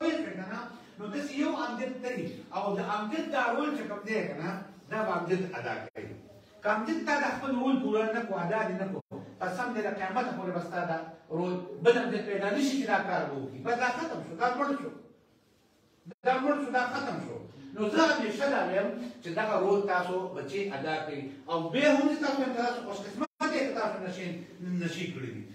پیل کړ کنه نو د یو امدد کوي او د امدد دا رول چې کوم دی کنه دا به امدد ادا کوي که امدد تا د خپل رول پوره نه کو ادا دې نه کو قسم دې د قیامت پورې بس تا دا رول بل امدد پیدا نه شي چې دا کار وکړي بس دا ختم شو دا مړ شو دا مړ شو دا ختم شو نو زه همیشه دا وایم چې دغه رول تاسو بچي ادا کړئ او بیا هم چې تاسو تاسو خوشقسمت یې تاسو نشین نشي کړی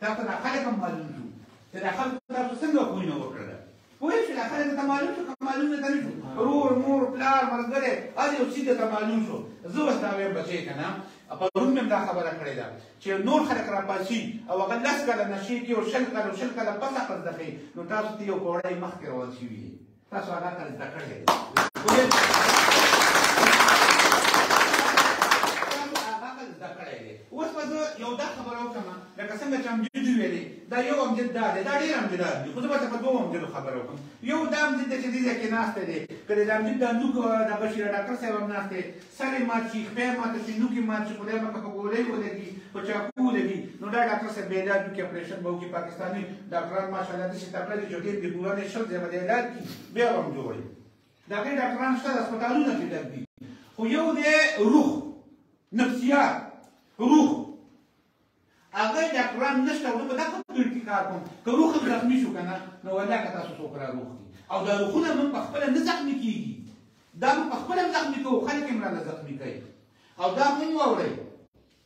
تاسو دا خلک هم معلوم شو چې دا خلک تاسو څنګه پوهنه وکړل پوه شو دا خلک ته معلوم شو که معلوم نه شو ورور مور پلار ملګری هر یو څه ته معلوم شو زه اوس دا وایم بچی که نه پرون مې دا خبره کړې ده چې نور خلک را پاسي او هغه لس کاله نشې کې او شل کاله او شل کاله پس عقل زده کوي نو تاسو ته یو پوړی مخکې روان شوي تاسو هغه تر زده کړی دی اوس به زه یو دا خبره وکړم لکه څنګه چې امجد ویلې دا یو امجد دا دی دا ډېر امجدات دي خو زه به په دوو امجدو خبره وکړم یو دا امجد دی چې دې ځای کې ناست دی که د امجد دا نوک دغه شي ډاکټر صاحب هم ناست دی سر یې مات شي، خپه یې ماته شي، نوک یې مات شي، خدای مه کړه په ګولۍ ولګي، په چاقو ولګي، نو دا ډاکټر صاحب به علاج وکړي، اپرېشن به وکړي، پاکستاني ډاکټران ماشاءالله داسې تکړه دي چې ډېر دي، په ورځ یې شل ځایه به دی علاج کړي، بیا به هم جوړ وي. د هغې ډاکټران شته، د هسپتالونه ترې ډک دي، خو یو دی روح، نفسیات، روح، هغه ډاکټران نشته او زه په دغه فیلډ کې کار کوم که روح هم زخمي شو که نه نو ولا که تاسو څوک را روغ دي او دا روحونه موږ په خپله نه زخمي کېږي دا موږ په خپله هم زخمي کوو خلک هم رانه زخمي کوي او دا هم واورئ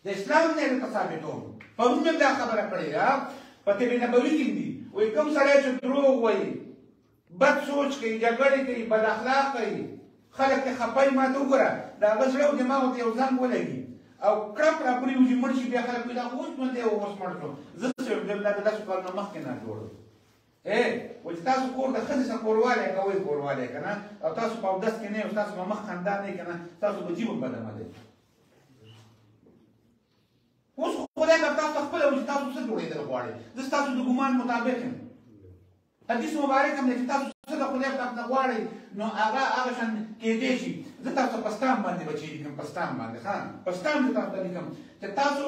د اسلام نه درته ثابتوم پرون مې دا خبره کړې ده په طب نبوي کې دي وایي کوم سړی چې دروغ وایي بد سوچ کوي، جګړې کوي، بد اخلاقه وي، خلک ترې خپه وي، ما ته وګوره، د هغه زړه او دماغو ته یو زنګ ولګي او کړپ را پرېوځي، مړ شي، بیا خلک وایي دا خو اوس ژوندی و، اوس مړ شو، زه څه ویم، دا د لسو کالو نه مخکې نه جوړ و. ای و چې تاسو کور د ښځې سره کوروالی کوئ، کوروالی که نه، او تاسو په اودس کې نه یې، ستاسو به مخ خندا نه وي، که نه، ستاسو به جیب هم بده مه دی. اوس خدای پاک تاسو ته خپله وایي چې تاسو څه جوړېدل غواړئ، زه ستاسو د ګمان مطابق یم. حدیث مبارک هم چې تاسو څه د خدای پاک نه غواړئ نو هغه هغه شان کېدای شي زه تاسو په ستام باندې بچی لیکم په ستام باندې ها په ستام زه تاسو لیکم چې تاسو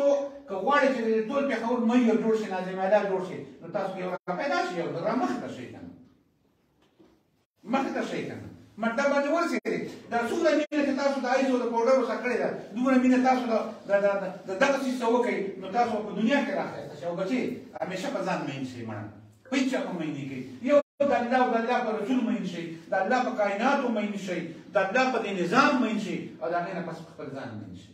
که غواړئ چې ټول پېښور مې یو جوړ شي ناظم اعلی جوړ شي نو تاسو یو پیدا شي یو رامخ ته شي مخ ته شي کنه مطلب باندې ورسېږي دا څومره مینه چې تاسو د ایزو د پاوډرو سره کړې ده دومره مینه تاسو د د دغه څه څه وکړي نو تاسو په دنیا کې راخېسته شي او بچي همیشه په ځان مین شي مړه په هیڅ په مین کې یو د الله او د الله په رسول مین شي د الله په کائناتو مین شي د الله په دې نظام مین شي او دا نه پس خپل ځان مین شي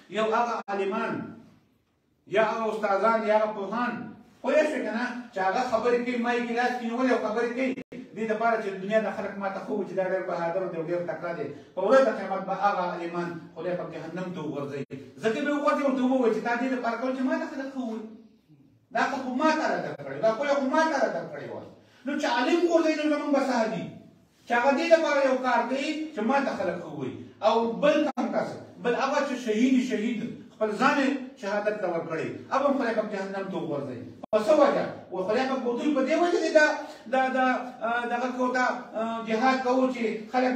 یو هغه عالمان یا هغه استادان یا هغه پوهان خو یې شو کنه چې هغه خبرې کوي ما یې ګلاس کې نیولې او خبرې کوي دې لپاره چې دنیا د خلک ماته خو چې دا ډېر بهادر دی او ډېر تکړه دی په ورځ د قیامت به هغه عالمان خدای په جهنم ته وغورځوي ځکه به وغورځي ورته ووایي چې تا دې لپاره کوم چې ماته خلک خو دا خو ماته راته کړی دا خو ماته راته کړی وای نو چې عالم ورته نو موږ به سهدي چې هغه دې لپاره یو کار کوي چې ما ته خلک ښه وایي او بل کوم کس بل هغه چې شهید شهید خپل ځان شهادت ته ورکړي اب هم خدای پاک جهنم ته وغورځوي په څه وجه و خدای پاک بوتل په دې وجه چې دا دا دغه کوتا جهاد کوو چې خلک